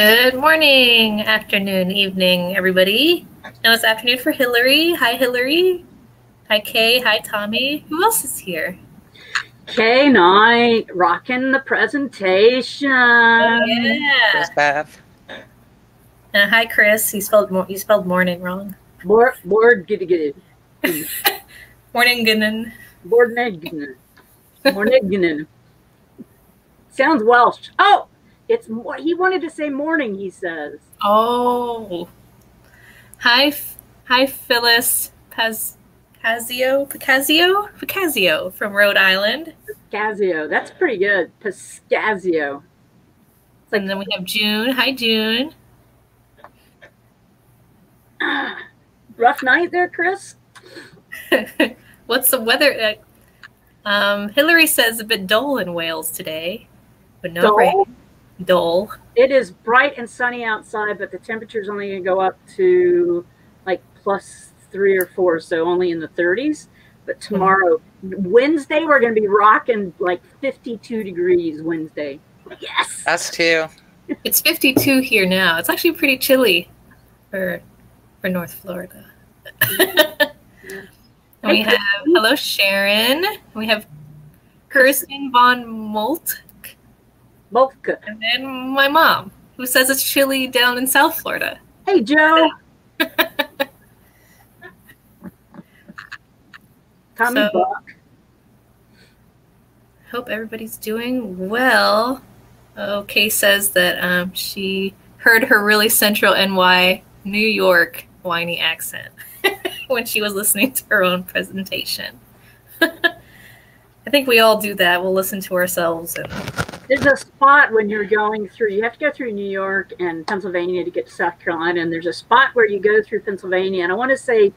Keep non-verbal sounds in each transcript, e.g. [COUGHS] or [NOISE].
Good morning, afternoon, evening, everybody. No, it's afternoon for Hillary. Hi, Hillary. Hi, Kay. Hi, Tommy. Who else is here? Kay Knight rocking the presentation. Oh, yeah. There's Bev. Uh, hi, Chris. You spelled mo- you spelled morning wrong. Board, board, giddy giddy. [LAUGHS] Morning, Gunnan. Board, negnin. Mornignin. Sounds Welsh. Oh, it's mo- he wanted to say morning. He says. Oh. Hi, hi, Phyllis Paz, Pazio, Picasio, Picasio from Rhode Island. Piscazio. That's pretty good. Piscazio. and then we have June. Hi, June. [SIGHS] Rough night there, Chris. [LAUGHS] What's the weather? Uh, um, Hillary says a bit dull in Wales today, but no rain. Dull. It is bright and sunny outside, but the temperature's only going to go up to like plus three or four, so only in the 30s. But tomorrow, Wednesday, we're going to be rocking like 52 degrees Wednesday. Yes. Us too. It's 52 here now. It's actually pretty chilly for for North Florida. [LAUGHS] we have hello Sharon. We have Kirsten von Molt, Volka. and then my mom, who says it's chilly down in South Florida. Hey, Joe. [LAUGHS] Tommy So- Buck. Hope everybody's doing well. Okay, says that um, she heard her really central NY New York whiny accent [LAUGHS] when she was listening to her own presentation. [LAUGHS] I think we all do that. We'll listen to ourselves and There's a spot when you're going through, you have to go through New York and Pennsylvania to get to South Carolina. And there's a spot where you go through Pennsylvania. And I want to say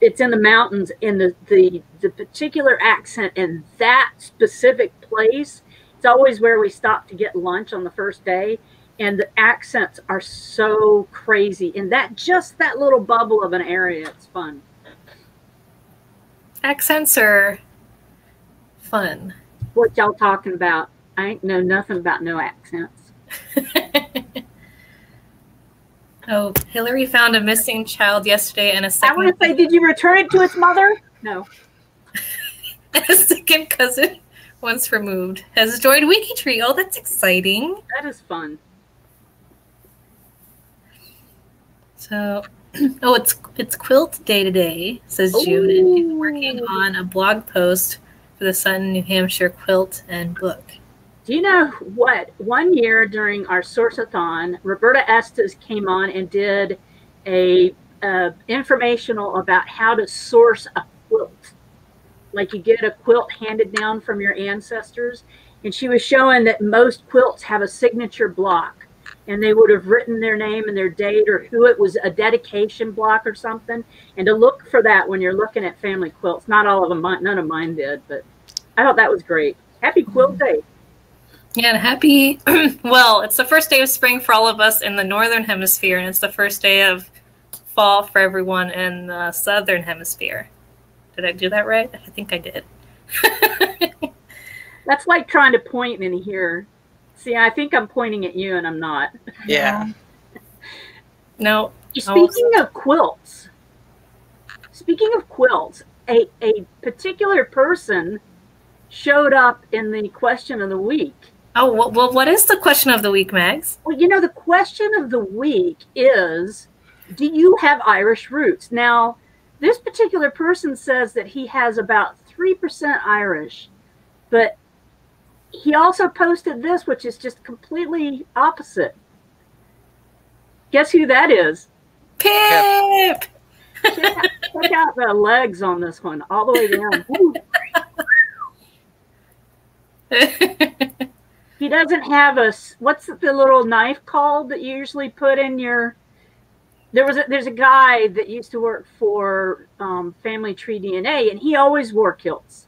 it's in the mountains and the, the, the particular accent in that specific place. It's always where we stop to get lunch on the first day. And the accents are so crazy in that just that little bubble of an area. It's fun. accents are fun. What y'all talking about? I ain't know nothing about no accents. [LAUGHS] oh, Hillary found a missing child yesterday and a second I want to say, did you return it to its mother? No. [LAUGHS] a second cousin once removed has joined WikiTree. Oh, that's exciting. That is fun. So, [CLEARS THROAT] oh, it's it's quilt day today, says June, and she's working on a blog post for the Sun New Hampshire quilt and book. Do you know what? One year during our Sourceathon, Roberta Estes came on and did a informational about how to source a quilt. Like you get a quilt handed down from your ancestors, and she was showing that most quilts have a signature block, and they would have written their name and their date or who it was a dedication block or something, and to look for that when you're looking at family quilts. Not all of them, none of mine did, but I thought that was great. Happy Quilt mm-hmm. Day. Yeah, and happy. [CLEARS THROAT] well, it's the first day of spring for all of us in the northern hemisphere, and it's the first day of fall for everyone in the southern hemisphere. Did I do that right? I think I did. [LAUGHS] That's like trying to point in here. See, I think I'm pointing at you and I'm not. Yeah. No. Speaking of quilts, speaking of quilts, a, a particular person showed up in the question of the week. Oh, well, what is the question of the week, Mags? Well, you know, the question of the week is Do you have Irish roots? Now, this particular person says that he has about 3% Irish, but he also posted this, which is just completely opposite. Guess who that is? Pip! Check out, check out the legs on this one, all the way down. [LAUGHS] Ooh, [LAUGHS] he doesn't have a what's the little knife called that you usually put in your there was a, there's a guy that used to work for um, family tree dna and he always wore kilts.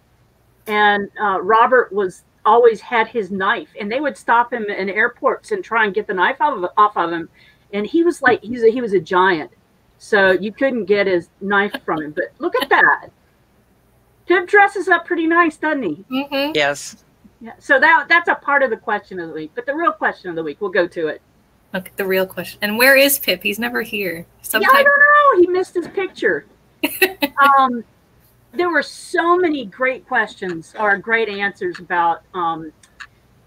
And uh, robert was always had his knife and they would stop him in airports and try and get the knife off of, off of him. And he was like he's a, he was a giant. So you couldn't get his knife from him. But look at that. Pip dresses up pretty nice doesn't he? Hmm Yes. Yeah, so that that's a part of the question of the week, but the real question of the week, we'll go to it. Okay, the real question. And where is Pip? He's never here. Sometime- yeah, I don't know. He missed his picture. [LAUGHS] um, there were so many great questions or great answers about um,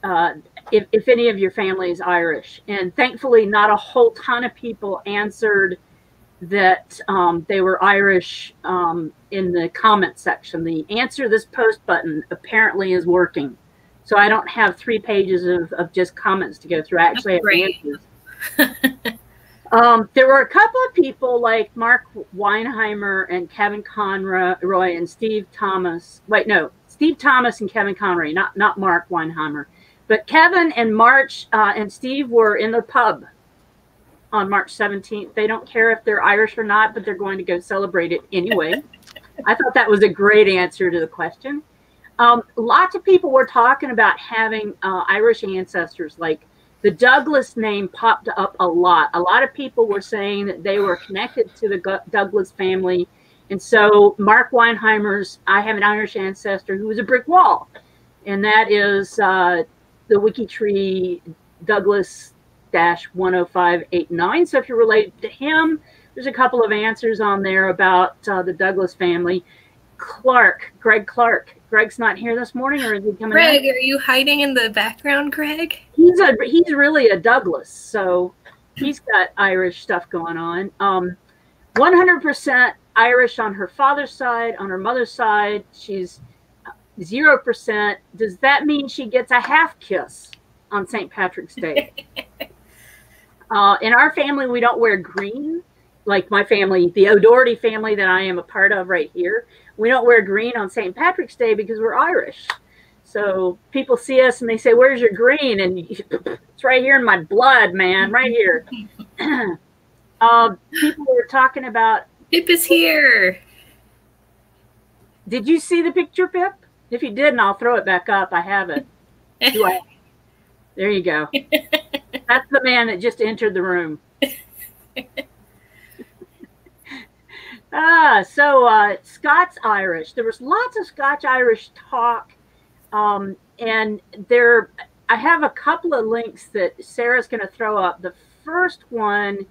uh, if, if any of your family is Irish. And thankfully, not a whole ton of people answered that um, they were Irish um, in the comment section. The answer this post button apparently is working. So I don't have three pages of, of just comments to go through. I actually have answers. [LAUGHS] um, there were a couple of people like Mark Weinheimer and Kevin Conroy and Steve Thomas. Wait, no, Steve Thomas and Kevin Conroy, not not Mark Weinheimer. But Kevin and March uh, and Steve were in the pub on March 17th. They don't care if they're Irish or not, but they're going to go celebrate it anyway. [LAUGHS] I thought that was a great answer to the question. Um, lots of people were talking about having uh, Irish ancestors. Like the Douglas name popped up a lot. A lot of people were saying that they were connected to the Douglas family. And so Mark Weinheimer's I Have an Irish Ancestor Who Was a Brick Wall. And that is uh, the WikiTree Douglas dash 10589. So if you're related to him, there's a couple of answers on there about uh, the Douglas family. Clark, Greg Clark. Greg's not here this morning, or is he coming? Greg, out? are you hiding in the background, Greg? He's a he's really a Douglas, so he's got Irish stuff going on. Um, 100% Irish on her father's side. On her mother's side, she's zero percent. Does that mean she gets a half kiss on St. Patrick's Day? [LAUGHS] Uh, in our family, we don't wear green. Like my family, the O'Doherty family that I am a part of right here, we don't wear green on St. Patrick's Day because we're Irish. So people see us and they say, "Where's your green?" And [LAUGHS] it's right here in my blood, man, right here. [LAUGHS] [CLEARS THROAT] uh, people were talking about Pip is here. Did you see the picture, Pip? If you didn't, I'll throw it back up. I have it. I? [LAUGHS] There you go. That's the man that just entered the room. Ah, so uh, Scots Irish. There was lots of Scotch Irish talk, um, and there. I have a couple of links that Sarah's going to throw up. The first one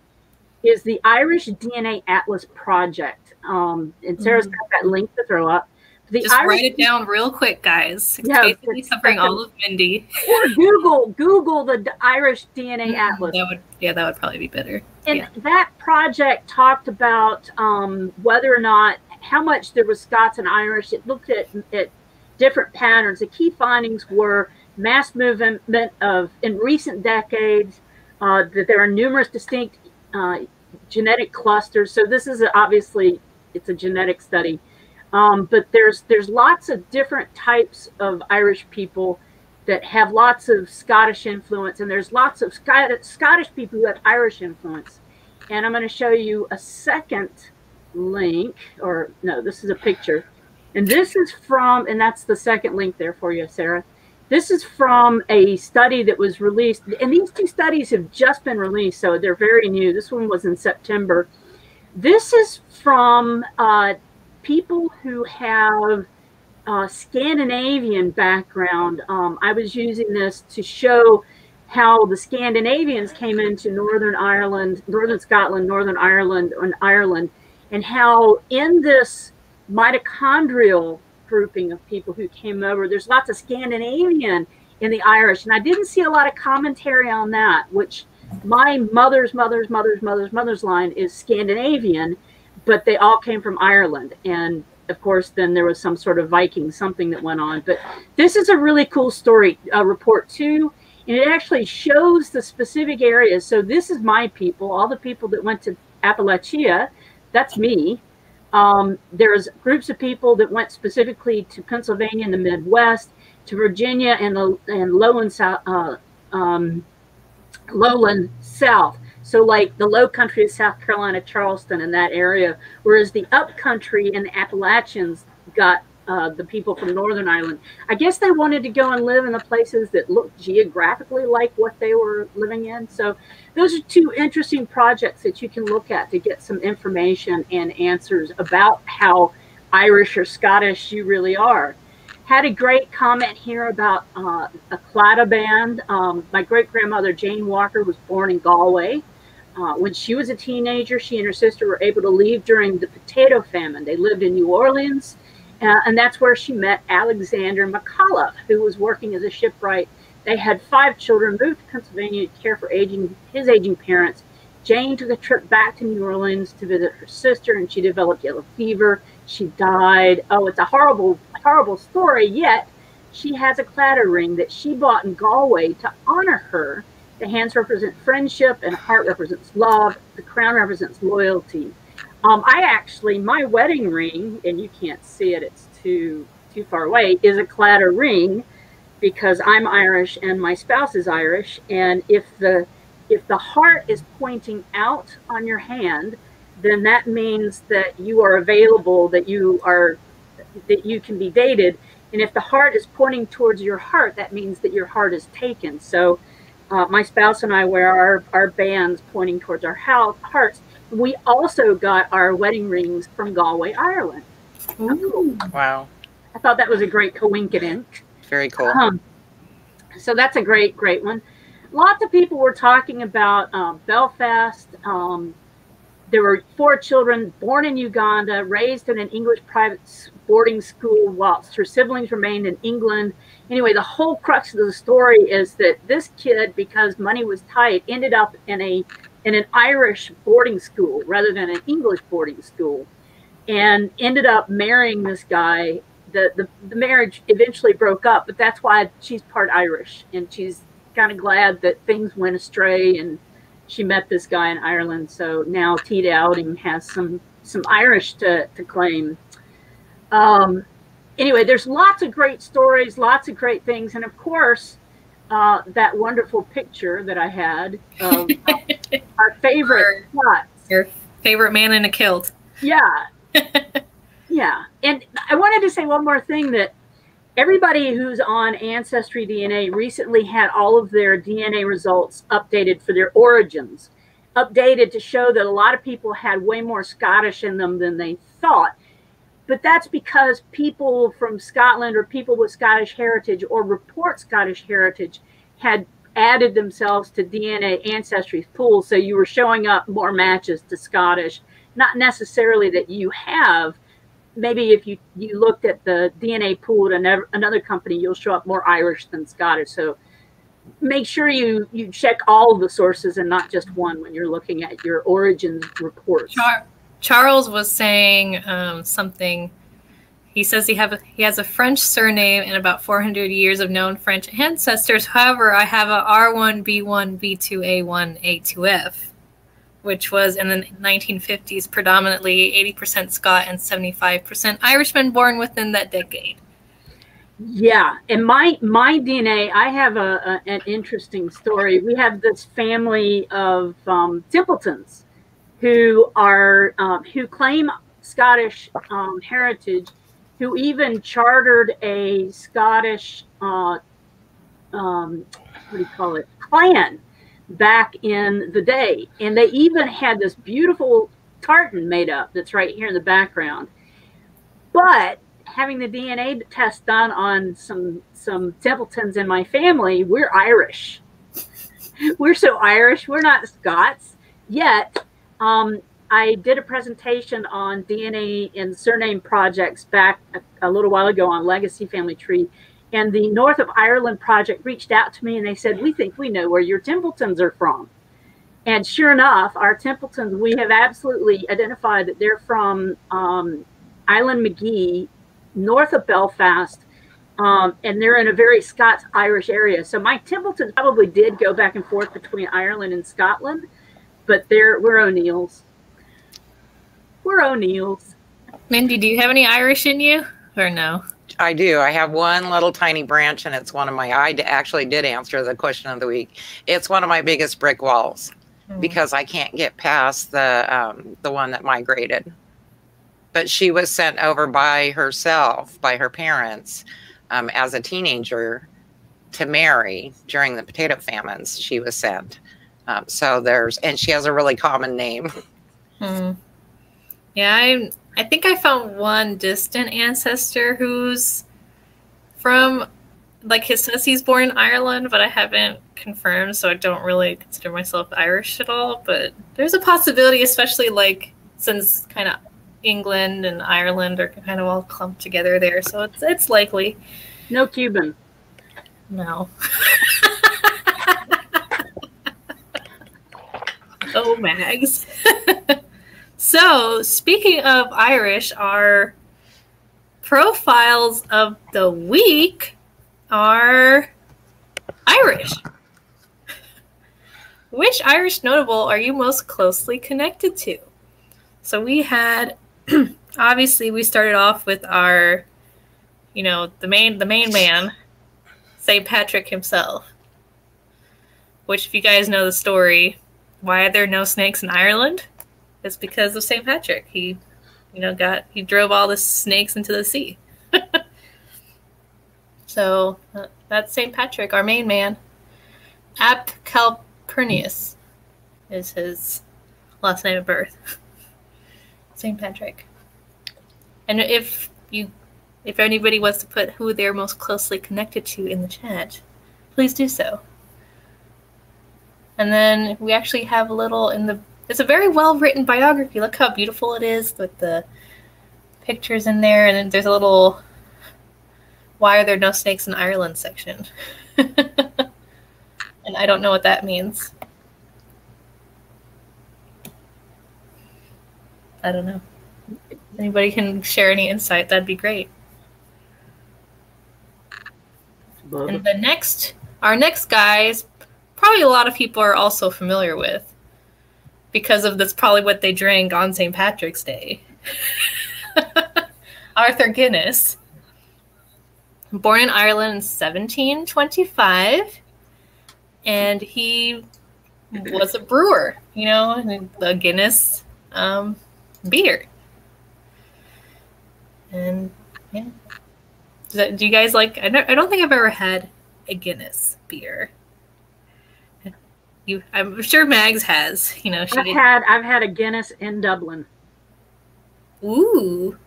is the Irish DNA Atlas Project, um, and Sarah's mm-hmm. got that link to throw up. The Just Irish write it down real quick, guys. It's yeah, basically covering all of Mindy. Or Google Google the Irish DNA Atlas. That would yeah, that would probably be better. And yeah. that project talked about um, whether or not how much there was Scots and Irish. It looked at at different patterns. The key findings were mass movement of in recent decades. Uh, that there are numerous distinct uh, genetic clusters. So this is obviously it's a genetic study um, but there's there's lots of different types of Irish people that have lots of Scottish influence, and there's lots of Scottish people who have Irish influence. And I'm going to show you a second link, or no, this is a picture. And this is from, and that's the second link there for you, Sarah. This is from a study that was released, and these two studies have just been released, so they're very new. This one was in September. This is from uh, people who have uh, Scandinavian background, um, I was using this to show how the Scandinavians came into Northern Ireland, Northern Scotland, Northern Ireland, and Ireland, and how in this mitochondrial grouping of people who came over, there's lots of Scandinavian in the Irish. And I didn't see a lot of commentary on that, which my mother's mother's mother's mother's mother's line is Scandinavian but they all came from Ireland. And of course, then there was some sort of Viking something that went on. But this is a really cool story uh, report too, and it actually shows the specific areas. So this is my people, all the people that went to Appalachia. That's me. Um, there's groups of people that went specifically to Pennsylvania and the Midwest, to Virginia and the and lowland south, uh, um, lowland South. So, like the low country of South Carolina, Charleston, and that area, whereas the up country and the Appalachians got uh, the people from Northern Ireland. I guess they wanted to go and live in the places that looked geographically like what they were living in. So, those are two interesting projects that you can look at to get some information and answers about how Irish or Scottish you really are. Had a great comment here about uh, a Claddagh band. Um, my great grandmother Jane Walker was born in Galway. Uh, when she was a teenager, she and her sister were able to leave during the potato famine. They lived in New Orleans, uh, and that's where she met Alexander McCullough, who was working as a shipwright. They had five children, moved to Pennsylvania to care for aging his aging parents. Jane took a trip back to New Orleans to visit her sister, and she developed yellow fever. She died. Oh, it's a horrible, horrible story. Yet she has a Claddagh ring that she bought in Galway to honor her the hands represent friendship, and the heart represents love. The crown represents loyalty. Um, I actually, my wedding ring, and you can't see it; it's too too far away. Is a Claddagh ring because I'm Irish and my spouse is Irish. And if the if the heart is pointing out on your hand, then that means that you are available, that you are that you can be dated. And if the heart is pointing towards your heart, that means that your heart is taken. So uh, my spouse and I wear our, our bands pointing towards our hearts. We also got our wedding rings from Galway, Ireland. Ooh. Wow. I thought that was a great coincidence. Very cool. Um, so that's a great, great one. Lots of people were talking about um, Belfast. Um, there were four children born in Uganda, raised in an English private boarding school whilst her siblings remained in England anyway, the whole crux of the story is that this kid, because money was tight, ended up in a in an Irish boarding school rather than an English boarding school, and ended up marrying this guy. The, the, the marriage eventually broke up, but that's why she's part Irish, and she's kind of glad that things went astray and she met this guy in Ireland. So now Tita Outing has some some Irish to, to claim. Um, anyway, there's lots of great stories, lots of great things, and of course, uh, that wonderful picture that I had of [LAUGHS] our favorite. Your favorite man in a kilt. Yeah. [LAUGHS] yeah. And I wanted to say one more thing that everybody who's on Ancestry DNA recently had all of their DNA results updated for their origins, updated to show that a lot of people had way more Scottish in them than they thought but that's because people from Scotland or people with Scottish heritage or report Scottish heritage had added themselves to DNA ancestry pool. So you were showing up more matches to Scottish, not necessarily that you have. Maybe if you, you looked at the DNA pool at another company, you'll show up more Irish than Scottish. So make sure you, you check all the sources and not just one when you're looking at your origin reports. Sure. Charles was saying um, something. He says he have he has a French surname and about 400 years of known French ancestors. However, I have a R1, B1, B2, A1, A2F, which was in the 1950s predominantly 80% Scot and 75% Irishman born within that decade. Yeah, and my my DNA, I have a, a an interesting story. We have this family of um, Templetons who are um, who claim Scottish um, heritage, who even chartered a Scottish uh, um, what do you call it clan back in the day, and they even had this beautiful tartan made up that's right here in the background. But having the DNA test done on some some Templetons in my family, we're Irish. [LAUGHS] we're so Irish. We're not Scots yet um, I did a presentation on DNA and surname projects back a, a, little while ago on Legacy Family Tree. And the North of Ireland project reached out to me and they said, We think we know where your Templetons are from. And sure enough, our Templetons, we have absolutely identified that they're from um, Islandmagee, north of Belfast. Um, and they're in a very Scots Irish area. So my Templetons probably did go back and forth between Ireland and Scotland but they're we're O'Neills. We're O'Neills. Mindy, do you have any Irish in you or no? I do. I have one little tiny branch, and it's one of my. I actually did answer the question of the week. It's one of my biggest brick walls mm. because I can't get past the um, the one that migrated. But she was sent over by herself, by her parents, um, as a teenager to marry during the potato famines. She was sent, um, so there's, and she has a really common name. Hmm. Yeah, I I think I found one distant ancestor who's from like he says he's born in Ireland, but I haven't confirmed, so I don't really consider myself Irish at all. But there's a possibility, especially like since kind of England and Ireland are kind of all clumped together there, so it's it's likely. No Cuban. No. [LAUGHS] oh, Mags. [LAUGHS] so, speaking of Irish, our profiles of the week are Irish. Which Irish notable are you most closely connected to? So we had [CLEARS THROAT] obviously we started off with our you know, the main the main man, St. Patrick himself. Which if you guys know the story, why are there no snakes in Ireland? It's because of St. Patrick. He you know, got he drove all the snakes into the sea. [LAUGHS] So uh, that's St. Patrick, our main man. Ap Calpurnius is his last name of birth. [LAUGHS] St. Patrick. And if you if anybody wants to put who they're most closely connected to in the chat, please do so. And then we actually have a little in the it's a very well written biography. Look how beautiful it is with the pictures in there and there's a little why are there no snakes in Ireland section? [LAUGHS] and I don't know what that means. I don't know. Anybody can share any insight, that'd be great. And the next, our next guys, probably a lot of people are also familiar with because of that's probably what they drank on St. Patrick's Day. [LAUGHS] Arthur Guinness born in Ireland in 1725, and he was a brewer, you know, the Guinness um, beer. And yeah, that, do you guys like? I don't, I don't think I've ever had a Guinness beer. You, I'm sure Mags has. You know, I've had I've had a Guinness in Dublin. Ooh,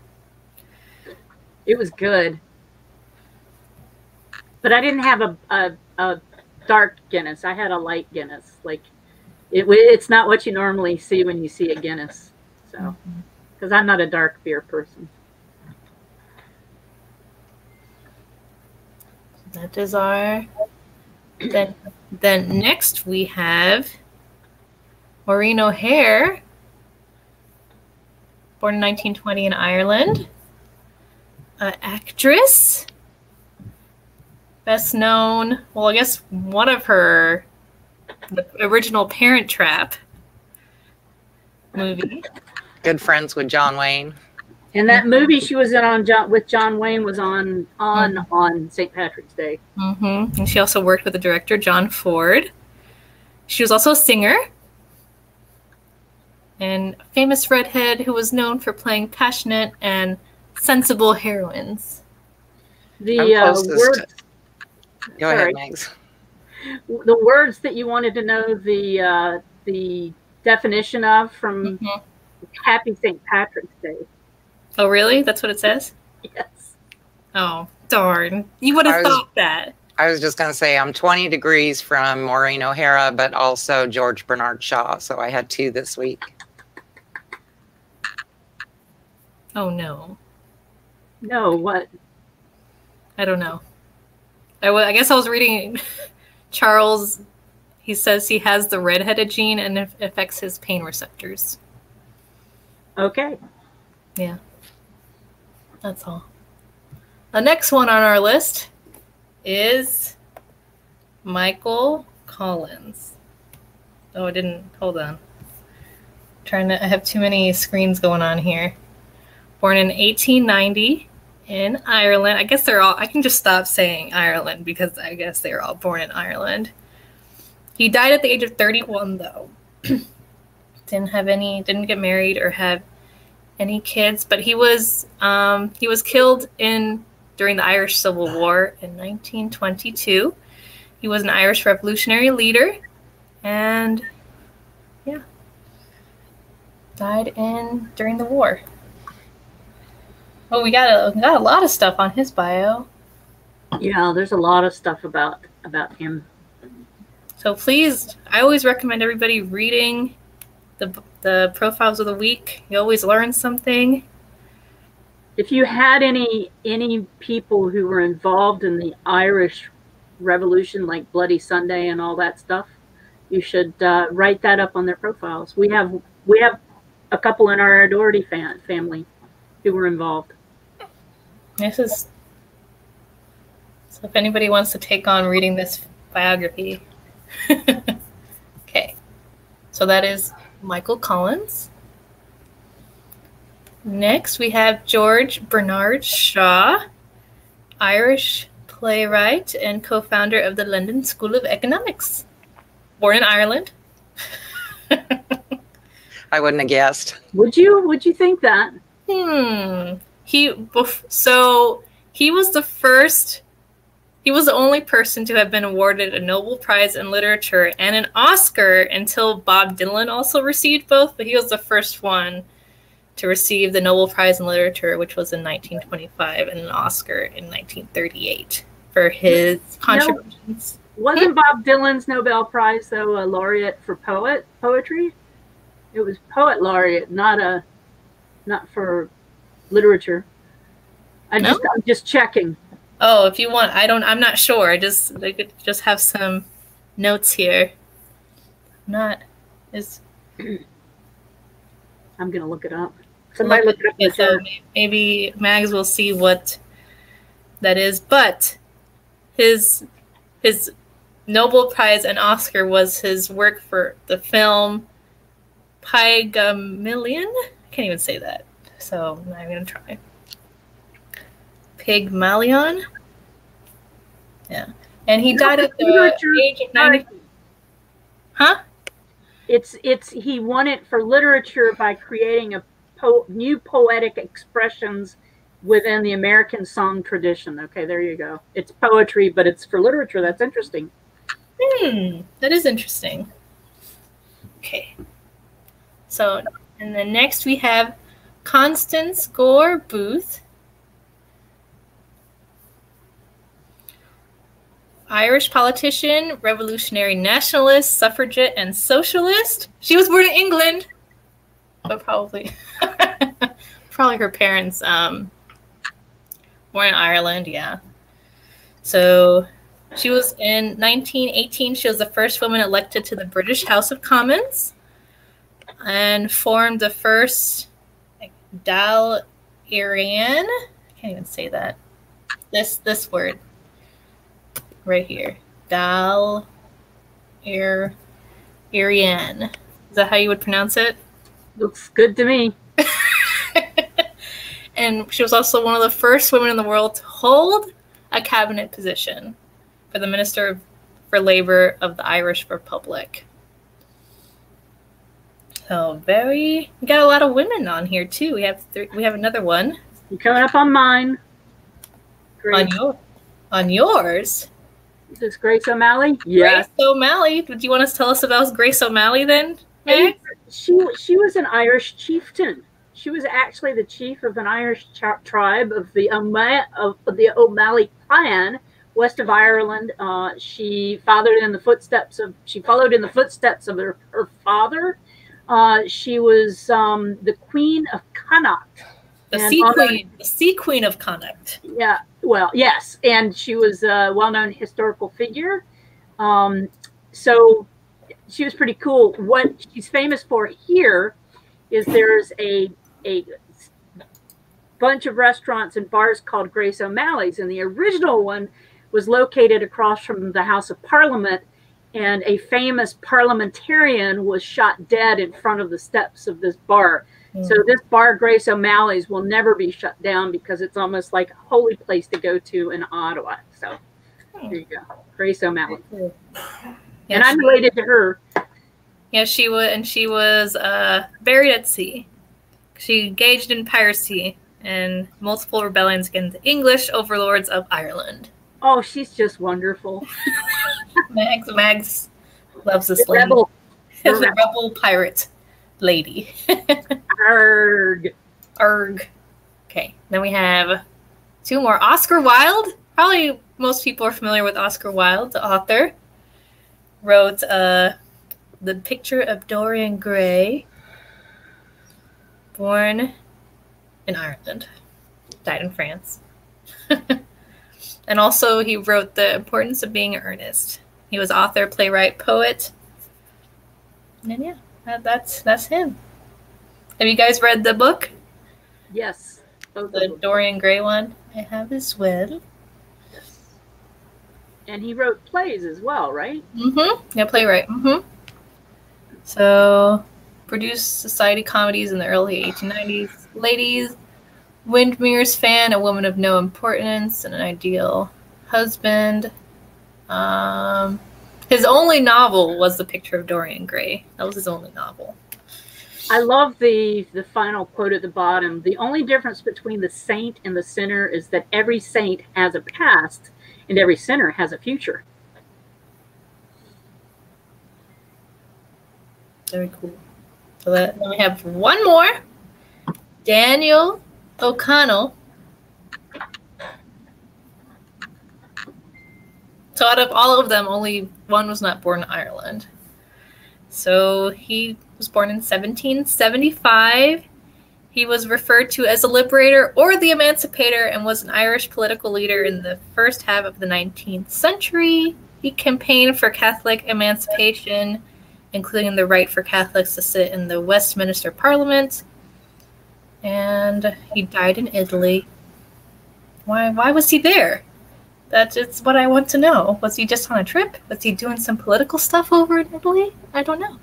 it was good but I didn't have a, a, a dark Guinness. I had a light Guinness. Like it, it's not what you normally see when you see a Guinness. So, because I'm not a dark beer person. That is our. Then, then next we have Maureen O'Hara, born in 1920 in Ireland, an actress best known, well, I guess one of her, the original Parent Trap movie. Good friends with John Wayne. And that movie she was in on John, with John Wayne was on on mm-hmm. on St. Patrick's Day. Mm-hmm. And she also worked with the director John Ford. She was also a singer and famous redhead who was known for playing passionate and sensible heroines. The uh, word Go Sorry. ahead, Mags. The words that you wanted to know the uh, the definition of from mm-hmm. Happy St. Patrick's Day. Oh, really? That's what it says? Yes. Oh, darn. You would have thought that. I was just going to say I'm 20 degrees from Maureen O'Hara, but also George Bernard Shaw. So I had two this week. Oh, no. No, what? I don't know. I, w- I guess I was reading [LAUGHS] Charles. He says he has the redheaded gene and it affects his pain receptors. Okay. Yeah. That's all. The next one on our list is Michael Collins. Oh, I didn't. Hold on. I'm trying to. I have too many screens going on here. Born in 1890 in Ireland. I guess they're all, I can just stop saying Ireland because I guess they were all born in Ireland. He died at the age of 31, though. [CLEARS THROAT] didn't have any, didn't get married or have any kids, but he was, um, he was killed in, during the Irish Civil War in 1922. He was an Irish revolutionary leader and, yeah, died in, during the war. Oh, we got a we got a lot of stuff on his bio. Yeah, there's a lot of stuff about about him. So please, I always recommend everybody reading the the profiles of the week. You always learn something. If you had any any people who were involved in the Irish Revolution, like Bloody Sunday and all that stuff, you should uh, write that up on their profiles. We have we have a couple in our Doherty fan, family who were involved. This is so if anybody wants to take on reading this biography. [LAUGHS] okay. So that is Michael Collins. Next, we have George Bernard Shaw, Irish playwright and co founder of the London School of Economics. Born in Ireland. [LAUGHS] I wouldn't have guessed. Would you? Would you think that? Hmm. He so he was the first. He was the only person to have been awarded a Nobel Prize in Literature and an Oscar until Bob Dylan also received both, but he was the first one to receive the Nobel Prize in Literature, which was in 1925, and an Oscar in 1938 for his contributions. No, wasn't hmm? Bob Dylan's Nobel Prize though a laureate for poet poetry? It was poet laureate, not a not for literature. I just? I'm just checking. Oh, if you want, I don't. I'm not sure. I just I could just have some notes here. Not is. [CLEARS THROAT] I'm gonna look it up. Somebody look, look it up. So maybe Mags will see what that is. But his his Nobel Prize and Oscar was his work for the film Pygmalion. I can't even say that, so I'm gonna try. Pygmalion. Yeah, and he died at the age of ninety. Huh? It's it's he won it for literature by creating a po- new poetic expressions within the American song tradition. Okay, there you go. It's poetry, but it's for literature. That's interesting. Hmm, that is interesting. Okay. So, and then next we have Constance Gore Booth. Irish politician, revolutionary nationalist, suffragette, and socialist. She was born in England, but probably, [LAUGHS] probably her parents um, in Ireland. Yeah. So she was in 1918. She was the first woman elected to the British House of Commons, and formed the first like, Dáil Éireann. I can't even say that. This this word right here. Dal Air Éireann. Is that how you would pronounce it? Looks good to me. [LAUGHS] and she was also one of the first women in the world to hold a cabinet position for the Minister for Labor of the Irish Republic. So very, we got a lot of women on here too. We have three, we have another one. You're coming up on mine? Great. On your, on yours. Is Grace O'Malley? Yes. Grace O'Malley. Do you want to tell us about Grace O'Malley then? Meg? She she was an Irish chieftain. She was actually the chief of an Irish tribe of the O'Ma- of the O'Malley clan, west of Ireland. Uh, she followed in the footsteps of she followed in the footsteps of her, her father. Uh, she was um, the queen of Connacht. The sea queen, the sea queen of Connacht. Yeah, well, yes, and she was a well-known historical figure. Um, so she was pretty cool. What she's famous for here is there's a a bunch of restaurants and bars called Grace O'Malley's, and the original one was located across from the House of Parliament. And a famous parliamentarian was shot dead in front of the steps of this bar. Mm. So this bar, Grace O'Malley's, will never be shut down because it's almost like a holy place to go to in Ottawa. So mm. there you go, Grace O'Malley. Yeah, and I'm related to her. Yeah, she was, and she was uh, buried at sea. She engaged in piracy and multiple rebellions against the English overlords of Ireland. Oh, she's just wonderful. [LAUGHS] Mags Mags loves this the lady. Rebel. [LAUGHS] the rebel. rebel pirate lady. Arg. Arg. Okay, then we have two more. Oscar Wilde, probably most people are familiar with Oscar Wilde, the author. Wrote uh, The Picture of Dorian Gray, born in Ireland, died in France. [LAUGHS] and also, he wrote The Importance of Being Earnest. He was author, playwright, poet. And yeah, that's that's him. Have you guys read the book? Yes. The Dorian Gray one? I have as well. And he wrote plays as well, right? Mm-hmm. Yeah, playwright. Mm-hmm. So, produced society comedies in the early 1890s. Ladies, Windermere's fan, a woman of no importance, and an ideal husband. Um, his only novel was The Picture of Dorian Gray. That was his only novel. I love the the final quote at the bottom. The only difference between the saint and the sinner is that every saint has a past and every sinner has a future. Very cool. So that, then we have one more. Daniel O'Connell. So out of all of them, only one was not born in Ireland. So he was born in 1775. He was referred to as a liberator or the emancipator and was an Irish political leader in the first half of the 19th century. He campaigned for Catholic emancipation, including the right for Catholics to sit in the Westminster Parliament. And he died in Italy. Why why was he there? That's it's what I want to know. Was he just on a trip? Was he doing some political stuff over in Italy? I don't know.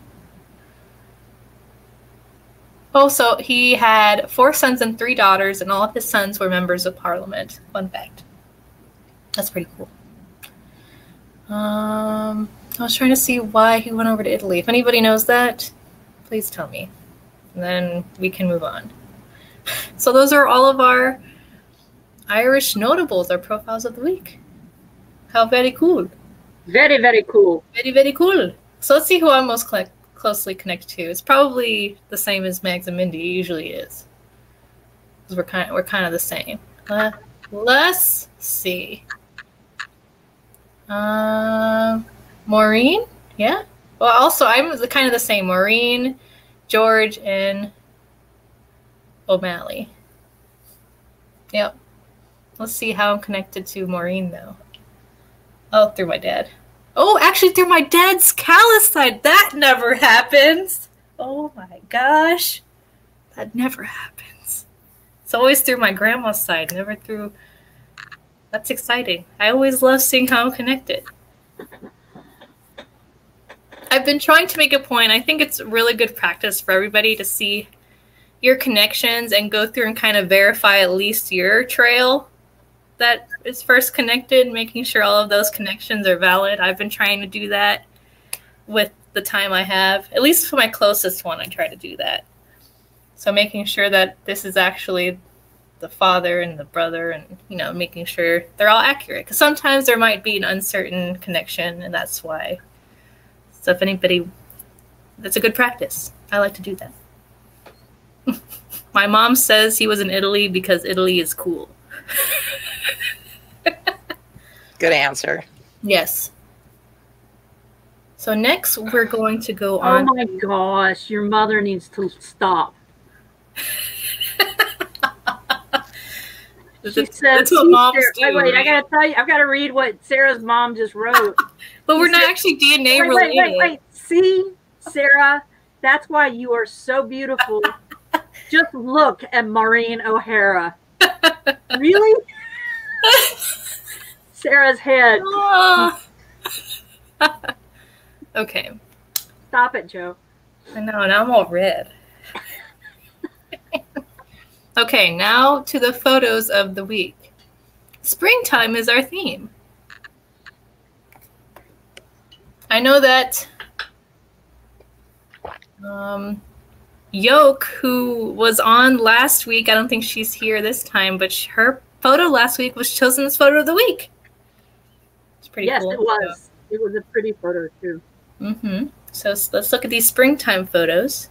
Also, he had four sons and three daughters, and all of his sons were members of parliament. Fun fact. That's pretty cool. Um, I was trying to see why he went over to Italy. If anybody knows that, please tell me. And then we can move on. [LAUGHS] So those are all of our Irish notables, our profiles of the week. How very cool. Very, very cool. Very, very cool. So let's see who I'm most cl- closely connected to. It's probably the same as Mags and Mindy usually is. Because we're kind of, we're kind of the same. Uh, let's see. Um, Maureen, yeah. Well, also I'm the, kind of the same. Maureen, George, and O'Malley. Yep. Let's see how I'm connected to Maureen though. Oh, through my dad. Oh, actually through my dad's callous side. That never happens. Oh my gosh. That never happens. It's always through my grandma's side, never through that's exciting. I always love seeing how I'm connected. I've been trying to make a point. I think it's really good practice for everybody to see your connections and go through and kind of verify at least your trail that is first connected, making sure all of those connections are valid. I've been trying to do that with the time I have. At least for my closest one, I try to do that. So making sure that this is actually the father and the brother and you know making sure they're all accurate because sometimes there might be an uncertain connection and that's why so if anybody that's a good practice i like to do that [LAUGHS] my mom says he was in italy because italy is cool [LAUGHS] Good answer. Yes. So next we're going to go on. Oh my gosh, your mother needs to stop. [LAUGHS] She That's- said, that's what moms Sarah- wait, wait, I gotta tell you, I've got to read what Sarah's mom just wrote. [LAUGHS] but we're she not said- actually DNA wait, related. wait, wait, wait. See, Sarah, that's why you are so beautiful. [LAUGHS] just look at Maureen O'Hara. really? Sarah's head. Ah. [LAUGHS] okay. Stop it, Joe. I know, and I'm all red. [LAUGHS] okay, now to the photos of the week. Springtime is our theme. I know that um, Yoke, who was on last week, I don't think she's here this time, but her photo last week was chosen as photo of the week. It's pretty yes, cool. it was. It was a pretty photo too. Mm-hmm. So let's look at these springtime photos.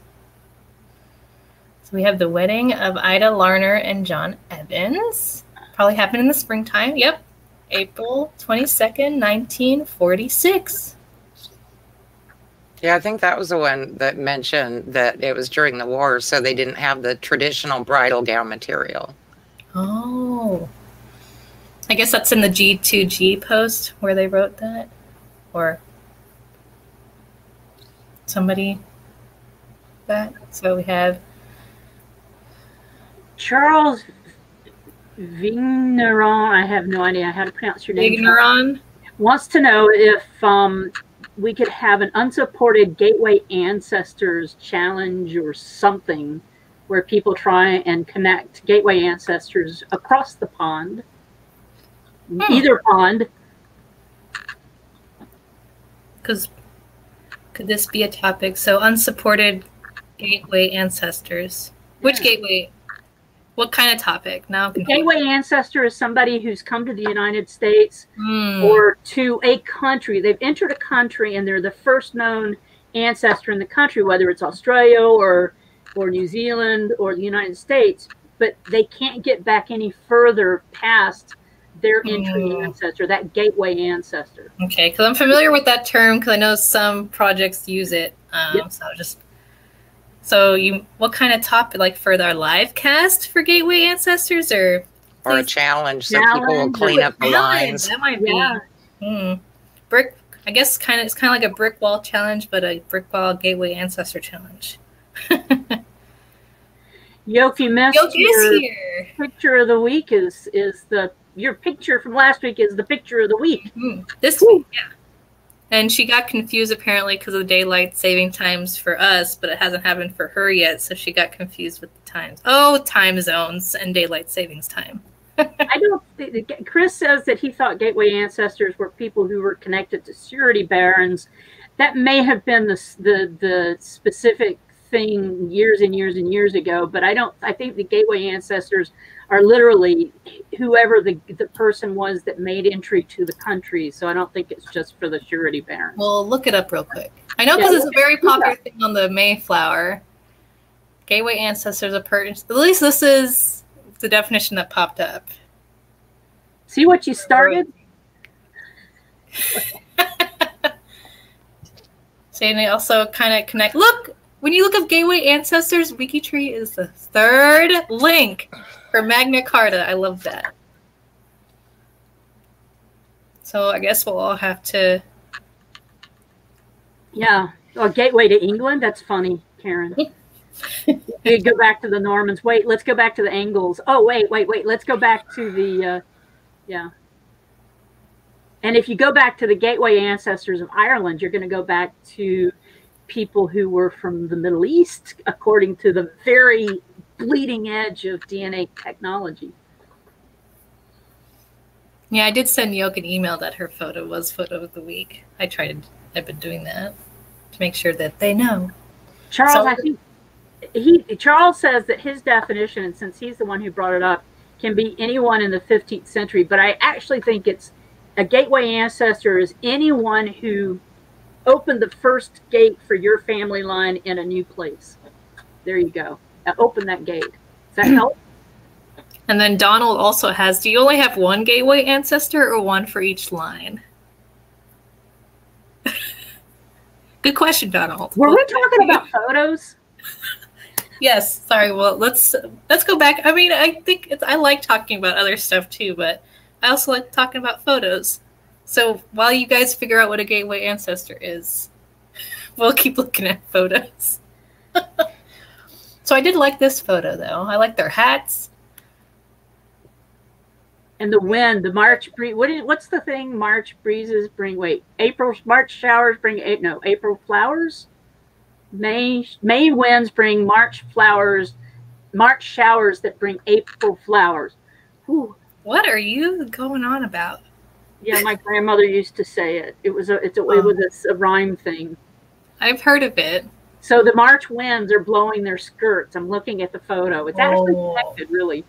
So we have the wedding of Ida Larner and John Evans. Probably happened in the springtime. Yep. April 22nd, 1946. Yeah, I think that was the one that mentioned that it was during the war, so they didn't have the traditional bridal gown material. Oh. I guess that's in the G2G post where they wrote that. Or somebody that. So we have Charles Vigneron, I have no idea how to pronounce your name. Vigneron. Wants to know if um, we could have an unsupported Gateway Ancestors challenge or something where people try and connect Gateway Ancestors across the pond, Hmm. either pond. Because could this be a topic? So unsupported gateway ancestors. Which Yeah. gateway? What kind of topic? Now. Gateway Ancestor is somebody who's come to the United States Hmm. or to a country. They've entered a country and they're the first known ancestor in the country, whether it's Australia or or New Zealand or the United States, but they can't get back any further past their entry Hmm. ancestor, that gateway ancestor. Okay, because I'm familiar with that term because I know some projects use it. Um, Yep. So just so you, what kind of topic? Like for our live cast for Gateway Ancestors, or Or a Please. challenge so people will clean up the lines. That might be Yeah. hmm. brick. I guess kind of it's kind of like a brick wall challenge, but a brick wall gateway ancestor challenge. Yoke, you missed Yoke your here. picture of the week is is the your picture from last week is the picture of the week. Hmm. This Woo. week, yeah. And she got confused apparently because of the daylight saving times for us, but it hasn't happened for her yet, so she got confused with the times. Oh, time zones and daylight savings time. [LAUGHS] I don't. think- Chris says that he thought gateway ancestors were people who were connected to surety barons. That may have been the the the specific thing years and years and years ago, but I don't. I think the gateway ancestors are literally whoever the the person was that made entry to the country. So I don't think it's just for the surety barons. Well, look it up real quick. I know Yeah, because it's a very popular thing on the Mayflower. Gateway ancestors are per. At least this is the definition that popped up. See what you started? [LAUGHS] Saying they also kind of connect. Look, when you look up Gateway Ancestors, WikiTree is the third link for Magna Carta. I love that. So I guess we'll all have to. Yeah. Oh, gateway to England. That's funny, Karen. [LAUGHS] you go back to the Normans. Wait, let's go back to the Angles. Oh, wait, wait, wait. Let's go back to the, uh, yeah. And if you go back to the gateway ancestors of Ireland, you're going to go back to people who were from the Middle East, according to the very bleeding edge of DNA technology. Yeah, I did send Yoke an email that her photo was photo of the week. I tried. I've been doing that to make sure that they know. Charles, So- I think he Charles says that his definition, and since he's the one who brought it up, can be anyone in the 15th century. But I actually think it's a gateway ancestor is anyone who opened the first gate for your family line in a new place. There you go. Uh, open that gate. Does that help? And then Donald also has. Do you only have one gateway ancestor or one for each line? [LAUGHS] Good question, Donald. Were we talking about photos? [LAUGHS] Yes. Sorry. Well, let's let's go back. I mean, I think it's, I like talking about other stuff too, but I also like talking about photos. So while you guys figure out what a gateway ancestor is, [LAUGHS] we'll keep looking at photos. [LAUGHS] so I did like this photo though. I like their hats. And the wind, the March breeze. What is, what's the thing? March breezes bring. Wait, April March showers bring. No, April flowers. May May winds bring March flowers. March showers that bring April flowers. Whew. What are you going on about? Yeah, my grandmother used to say it. It was a it's a it was a, a rhyme thing. I've heard of it. So the March winds are blowing their skirts. I'm looking at the photo. It's actually Oh. connected, really.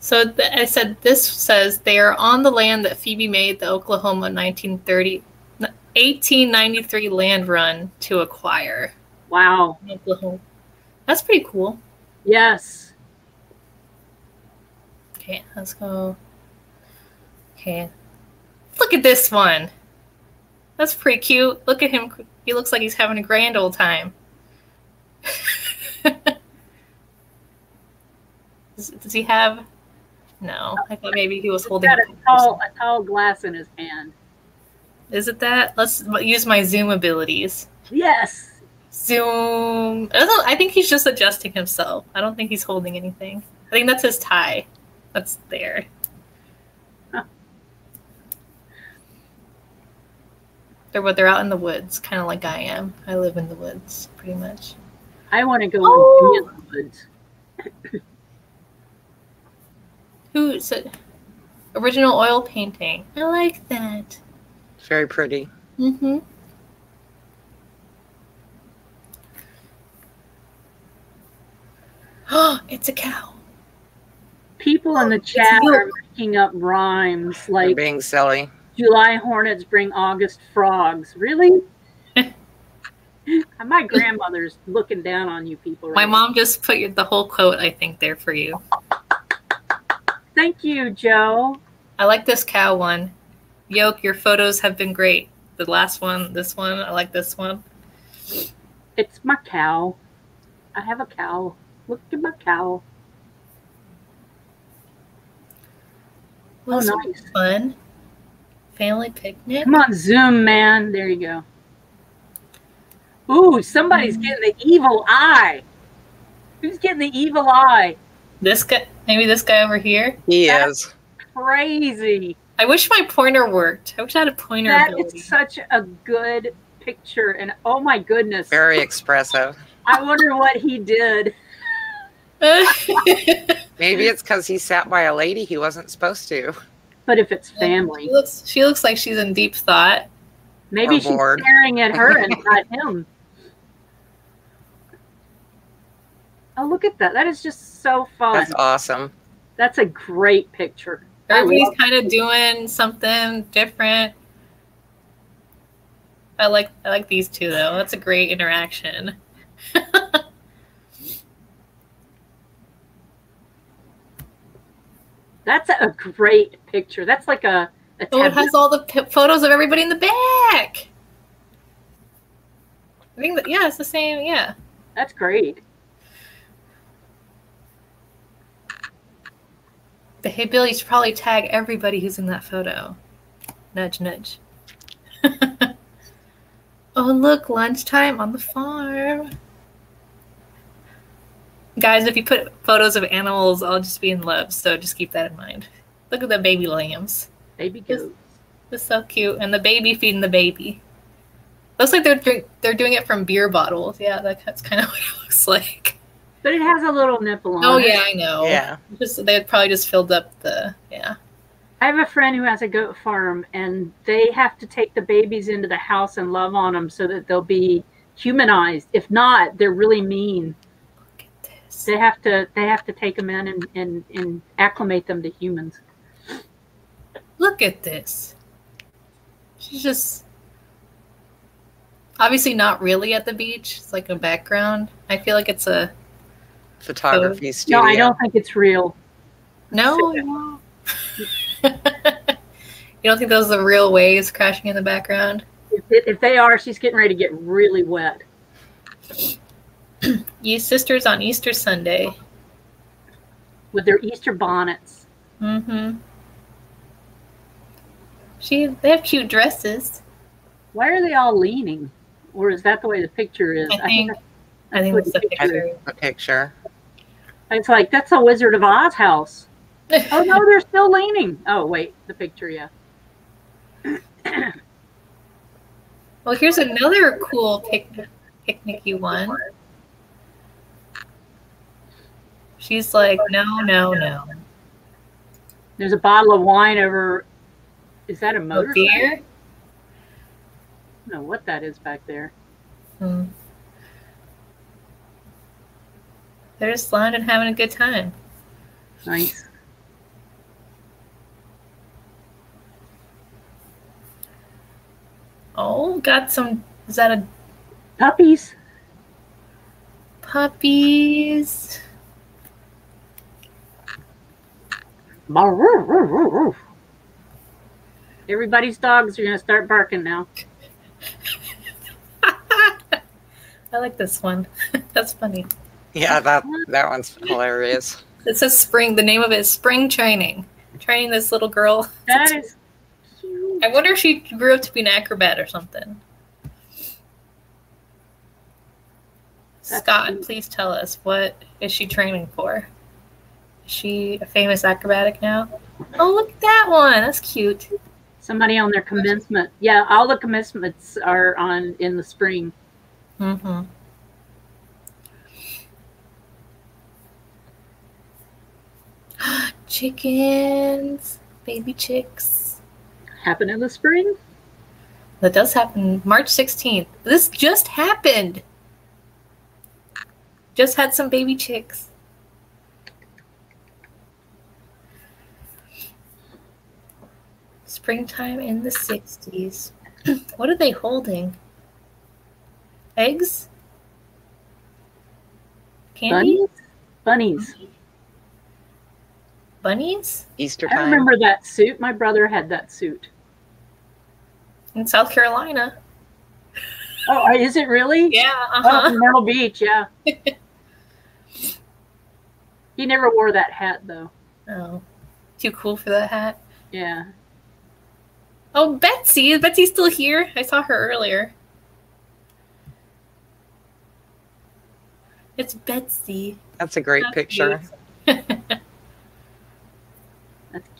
So th- I said this says they are on the land that Phoebe made the Oklahoma 1930 1893 land run to acquire. Wow. Oklahoma. That's pretty cool. Yes. Okay, let's go. Okay. Look at this one. That's pretty cute. Look at him. He looks like he's having a grand old time. [LAUGHS] does, does he have? No, I thought maybe he was He's holding. got a a tall, a tall glass in his hand. Is it that? Let's use my zoom abilities. Yes. Zoom. I, I think he's just adjusting himself. I don't think he's holding anything. I think that's his tie. That's there. They're but they're out in the woods, kind of like I am. I live in the woods, pretty much. I want to go Oh. in the woods. [COUGHS] Who said original oil painting? I like that. It's very pretty. Mm-hmm. Oh, [GASPS] it's a cow. People in the chat are making up rhymes I'm like being silly. July hornets bring August frogs. Really? [LAUGHS] My grandmother's looking down on you people. My right mom just put the whole quote, I think, there for you. Thank you, Joe. I like this cow one. Yoke, your photos have been great. The last one, this one, I like this one. It's my cow. I have a cow. Look at my cow. Oh, This nice. fun. Family picnic. Come on, zoom, man. There you go. Ooh, somebody's Mm. getting the evil eye. Who's getting the evil eye? This guy, maybe this guy over here. He That's- is. Crazy. I wish my pointer worked. I wish I had a pointer That ability. is such a good picture. And oh my goodness. Very expressive. I wonder what he did. [LAUGHS] Maybe it's because he sat by a lady he wasn't supposed to. But if it's family, she looks, she looks like she's in deep thought. maybe Or she's bored. staring at her and [LAUGHS] not him. Oh, look at that. That is just so fun. That's awesome. That's a great picture. I Everybody's kind of doing something different. I like I like these two though. That's a great interaction. [LAUGHS] That's a great picture. That's like a, a Oh, it has all the p- photos of everybody in the back. I think that yeah, it's the same. Yeah, That's great. the hillbillies should probably tag everybody who's in that photo. Nudge, nudge. [LAUGHS] oh, look, lunchtime on the farm. Guys, if you put photos of animals, I'll just be in love. So just keep that in mind. Look at the baby lambs. Baby Yes. goat. It's so cute, and the baby feeding the baby. Looks like they're drink- they're doing it from beer bottles. Yeah, that- that's kind of [LAUGHS] what it looks like. But it has a little nipple on it. Oh it. yeah, I know. Yeah. Just they probably just filled up the yeah. I have a friend who has a goat farm, and they have to take the babies into the house and love on them so that they'll be humanized. If not, they're really mean. Look at this. They have to they have to take them in and, and, and acclimate them to humans. Look at this. She's just obviously not really at the beach. It's like a background. I feel like it's a Photography studio. No, I don't think it's real. no. no. [LAUGHS] you don't think those are the real waves crashing in the background? If, if they are, she's getting ready to get really wet. [CLEARS THROAT] You sisters on Easter Sunday. with their Easter bonnets. Mm-hmm. She they have cute dresses. Why are they all leaning? Or is that the way the picture is? I think I think what it's the the picture picture. The picture. It's like that's a Wizard of Oz house. [LAUGHS] Oh no, they're still leaning. Oh wait, the picture, yeah. Well, here's another cool picnic picnicky one. She's like, no, no, no. There's a bottle of wine over. Is that a motor? beer? I don't know what that is back there. Hmm. They're just lounging having a good time. Nice. Oh, got some. Is that a Puppies. puppies? Everybody's dogs are going to start barking now. [LAUGHS] I like this one. [LAUGHS] That's funny. Yeah, that that one's hilarious. It says spring. The name of it is Spring Training. Training this little girl. [LAUGHS] That is cute. I wonder if she grew up to be an acrobat or something. That's Scott, cute. please tell us what is she training for? She a famous acrobatic now? Oh, look at that one. That's cute. Somebody on their commencement. Yeah, all the commencements are on in the spring. Mm-hmm. [GASPS] Chickens, baby chicks. Happen in the spring. That does happen March 16th. This just happened. Just had some baby chicks. Springtime in the 60s. [CLEARS THROAT] what are they holding? Eggs? Candy? Bunnies. Bunnies. Bunnies? Easter I remember that suit. My brother had that suit. In South Carolina. Oh, is it really? Yeah, Oh, uh-huh. from Myrtle Beach, yeah. [LAUGHS] he never wore that hat though. Oh. Too cool for that hat. Yeah. Oh, Betsy. Is Betsy still here? I saw her earlier. It's Betsy. That's a great That's picture. [LAUGHS] That's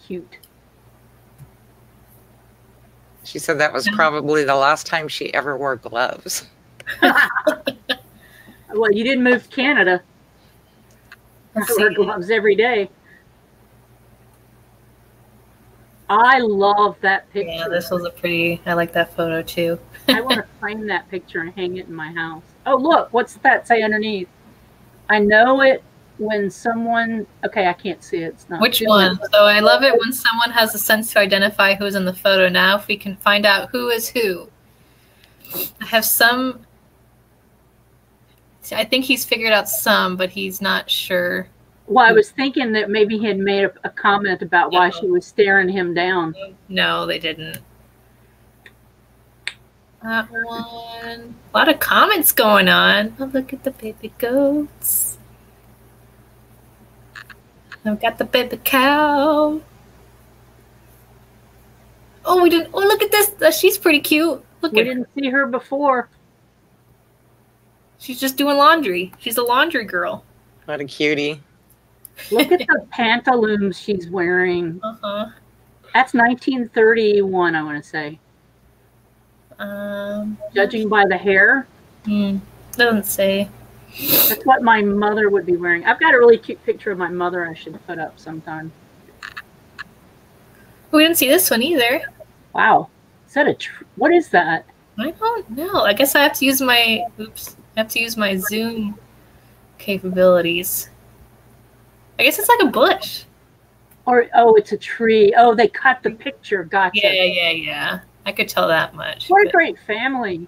cute. She said that was probably the last time she ever wore gloves. [LAUGHS] Well, you didn't move to Canada. [LAUGHS] I wear gloves every day. I love that picture. Yeah, this was a pretty. I like that photo too. I want to frame that picture and hang it in my house. Oh, look, what's that say underneath? I know it when someone. Okay, I can't see it. It's not. Which one? So I love it when someone has a sense to identify who's in the photo. Now, if we can find out who is who, I have some. I think he's figured out some, but he's not sure. Well, I was thinking that maybe he had made a, a comment about why she was staring him down. No, they didn't. That one. A lot of comments going on. Oh, look at the baby goats. I've got the baby cow. Oh, we didn't. Oh, look at this. Uh, she's pretty cute. Look We at didn't see her before. She's just doing laundry. She's a laundry girl. What a cutie. Look at the pantaloons she's wearing. Uh huh. That's 1931, I want to say. Um. Judging by the hair, Hmm. Doesn't say. that's what my mother would be wearing. I've got a really cute picture of my mother I should put up sometime. We didn't see this one either. Wow. Is that a tr- what is that? I don't know. I guess I have to use my oops. I have to use my zoom capabilities. I guess it's like a bush. Or oh, it's a tree. Oh, they cut the picture. Gotcha. Yeah, yeah, yeah. I could tell that much. What a great family.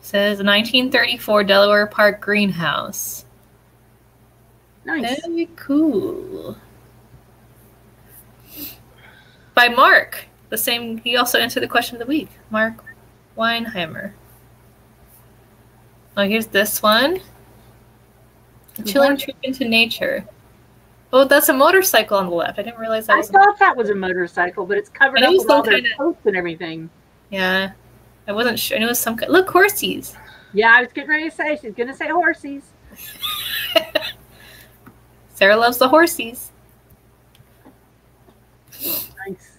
says 1934 Delaware Park greenhouse. Nice. Very cool. By Mark, the same. He also answered the question of the week. Mark Weinheimer. Oh, here's this one. Chilling trip into nature. Oh, that's a motorcycle on the left. I didn't realize that I was. thought that was a motorcycle, but it's covered up with all their kinda- coats and everything. Yeah, I wasn't sure. I it was some. Look, horsies. Yeah, I was getting ready to say she's gonna say horsies. [LAUGHS] Sarah loves the horsies. Nice.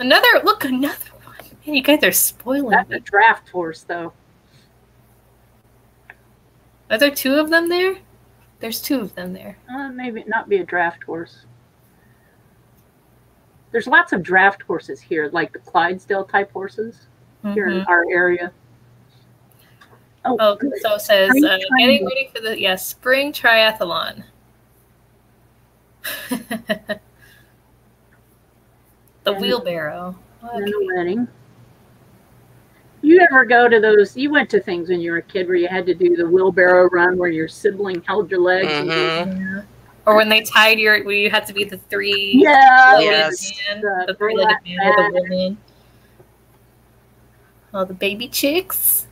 Another look, another one. Man, you guys are spoiling That's me. a draft horse, though. Are there two of them there? There's two of them there. Uh, maybe not be a draft horse. There's lots of draft horses here, like the Clydesdale type horses here in Mhm. our area. Oh, Oh, so it says uh, getting ready for the yeah spring triathlon. [LAUGHS] the And- wheelbarrow. and Okay. the wedding. You ever go to those? You went to things when you were a kid where you had to do the wheelbarrow run where your sibling held your legs. and- Mhm. Yeah. Or when they tied your, where you had to be the three. Yeah. Yes. man, The the three-legged man with the woman. all the baby chicks.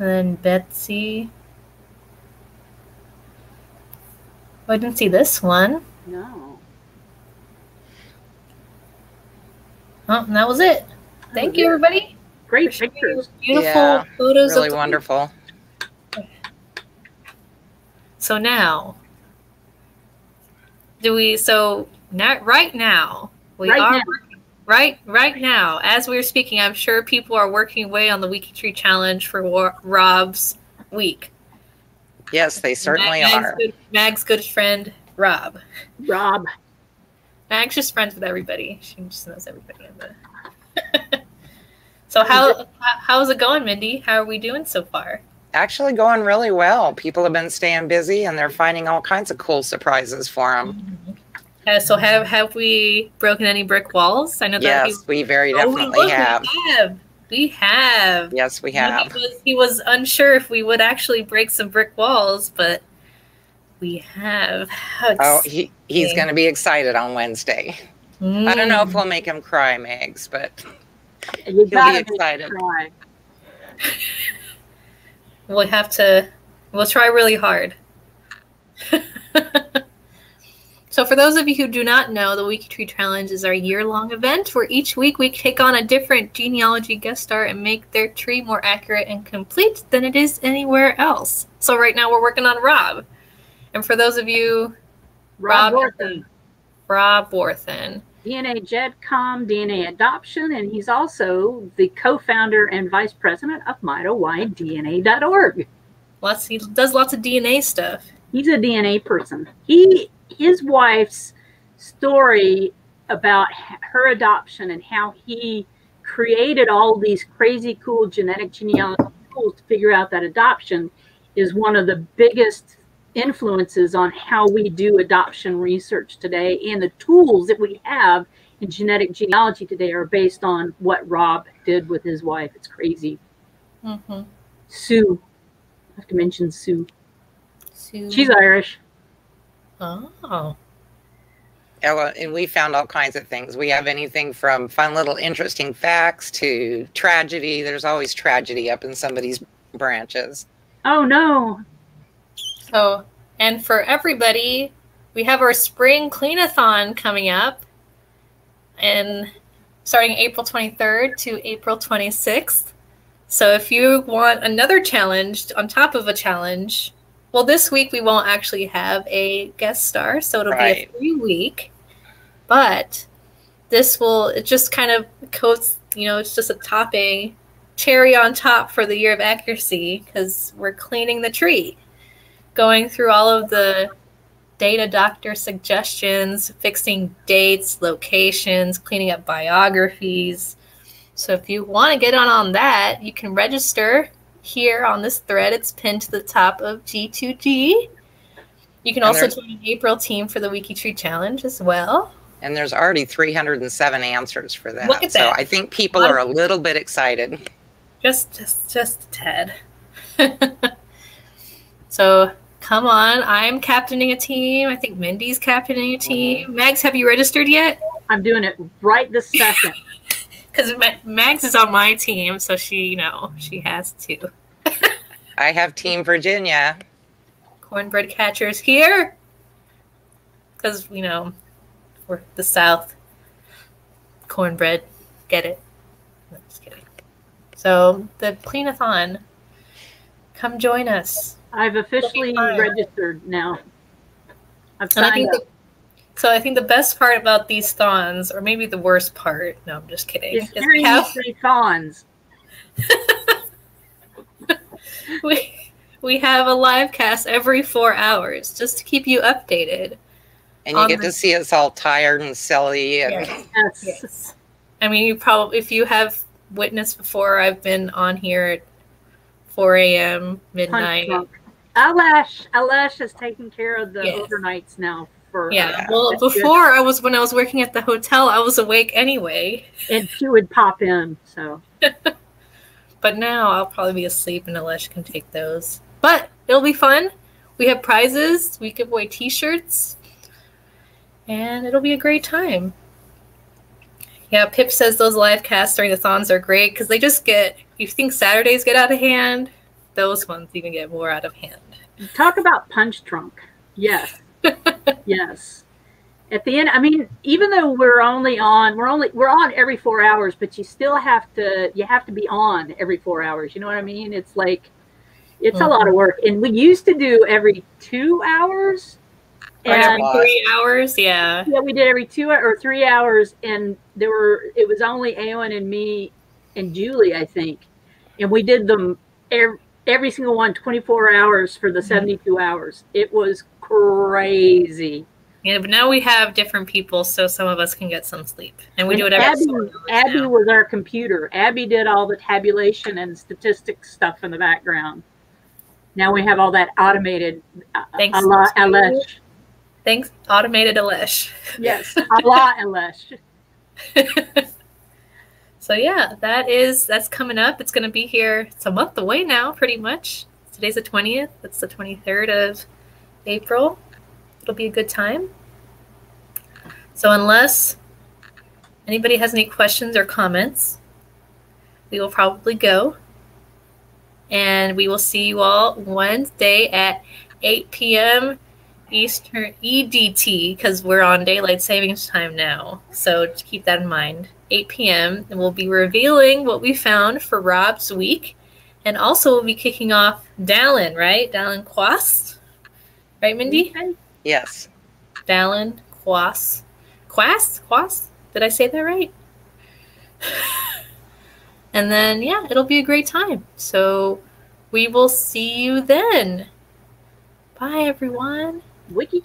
And then Betsy. Oh, I didn't see this one. No. Oh, and that was it. Thank you, everybody. Great pictures. Beautiful Yeah, photos. Really of the week. wonderful. So now, do we? So now, right now, we Right are now. right right now as we're speaking. I'm sure people are working away on the WikiTree Challenge for Wa- Rob's week. Yes, they certainly Mag's are. Good, Mag's good friend Rob. Rob. Mag's just friends with everybody. She just knows everybody in the. So how how- how's it going, Mindy? How are we doing so far? Actually, going really well. People have been staying busy and they're finding all kinds of cool surprises for them. Uh, so have have we broken any brick walls? I know that Yes, we very Oh, we- definitely have. We have. We have. Yes, we You know, have. He was, he was unsure if we would actually break some brick walls, but we have. How Oh, he, he's going to be excited on Wednesday. I don't know if Mm. we'll make him cry, Megs, but You be gotta make excited. [LAUGHS] we'll have to. We'll try really hard. [LAUGHS] so, for those of you who do not know, the WikiTree Challenge is our year-long event where each week we take on a different genealogy guest star and make their tree more accurate and complete than it is anywhere else. So, right now we're working on Rob, and for those of you, Rob Rob- Orton, Rob Warthen. DNAGedcom, DNA Adoption, and he's also the co-founder and vice president of MitoYDNA.org. Lots he does lots of DNA stuff. He's a DNA person. He his wife's story about her adoption and how he created all these crazy cool genetic genealogy tools to figure out that adoption is one of the biggest influences on how we do adoption research today and the tools that we have in genetic genealogy today are based on what Rob did with his wife. It's crazy. Mm-hmm. Sue. I have to mention Sue. Sue. She's Irish. oh. Yeah, well, and we found all kinds of things. We have anything from fun little interesting facts to tragedy. There's always tragedy up in somebody's branches. Oh no. So, and for everybody, we have our spring cleanathon coming up, and starting April 23rd to April 26th. So, if you want another challenge on top of a challenge, well, this week we won't actually have a guest star, so it'll Right. be a free week. But this will it just kind of coats, you know, it's just a topping, cherry on top for the year of accuracy because we're cleaning the tree going through all of the data doctor suggestions, fixing dates, locations, cleaning up biographies. So if you want to get on on that, you can register here on this thread. It's pinned to the top of G2G. You can And also join the April team for the WikiTree Challenge as well. And there's already 307 answers for that. Look at so that. I think people are a little bit excited. Just, just, just a tad. [LAUGHS] so come on, I'm captaining a team. I think Mindy's captaining a team. Mags, have you registered yet? I'm doing it right this second. [LAUGHS] Because Mags is on my team, so she, you know, she has to. [LAUGHS] I have Team Virginia. Cornbread catchers here. Because, you know, we're the South. Cornbread. Get it? No, just kidding. So, the cleanathon. Come join us. I've officially registered now. I've And I signed think up. the, so. I think the best part about these thons, or maybe the worst part, no, I'm just kidding. It's is we hearing have these three fawns. [LAUGHS] we we have a live cast every four hours just to keep you updated. And you get the- to see us all tired and silly. And Yes. Yes. Yes. I mean, you probably if you have witnessed before, I've been on here at 4 a.m. Midnight. drunk. Alash, Alash is taking care of the Yes. overnights now for Yeah. Yeah, Well, that's good. before I was when I was working at the hotel, I was awake anyway. and she would pop in. So [LAUGHS] But now I'll probably be asleep and Alesh can take those. But it'll be fun. We have prizes. We give away t-shirts. And it'll be a great time. Yeah, Pip says those live casts during the thons are great because they just get. You think Saturdays get out of hand? Those ones even get more out of hand. Talk about punch drunk. Yes. yes. At the end, I mean, even though we're only on, we're only we're on every four hours, but you still have to you have to be on every four hours. You know what I mean? It's like it's mm-hmm. a lot of work, and we used to do every two hours. And every three hours, yeah. Yeah, we did every two or three hours, and there were it was only Eowyn and me and Julie, I think, and we did them every, every single one 24 hours for the mm-hmm. 72 hours. It was crazy. Yeah, but now we have different people, so some of us can get some sleep, and we and do it every. Abby, Abby was our computer. Abby did all the tabulation and statistics stuff in the background. Now we have all that automated. Uh, Thanks, Allah, Alesh. Thanks, automated Alesh. Yes, [LAUGHS] A Allah Alesh. [LAUGHS] so yeah, that is that's coming up. It's going to be here. It's a month away now, pretty much. Today's the twentieth. It's the twenty third of April. It'll be a good time. So unless anybody has any questions or comments, we will probably go. And we will see you all Wednesday at 8 p.m. Eastern EDT because we're on daylight savings time now. So keep that in mind. 8 p.m. and we'll be revealing what we found for Rob's week. And also we'll be kicking off Dallan, right? Dallan Quast. Right, Mindy? Yes. Dallan Quass. Quas? Quas? Did I say that right? [LAUGHS] and then, yeah, it'll be a great time. So we will see you then. Bye, everyone. Wiki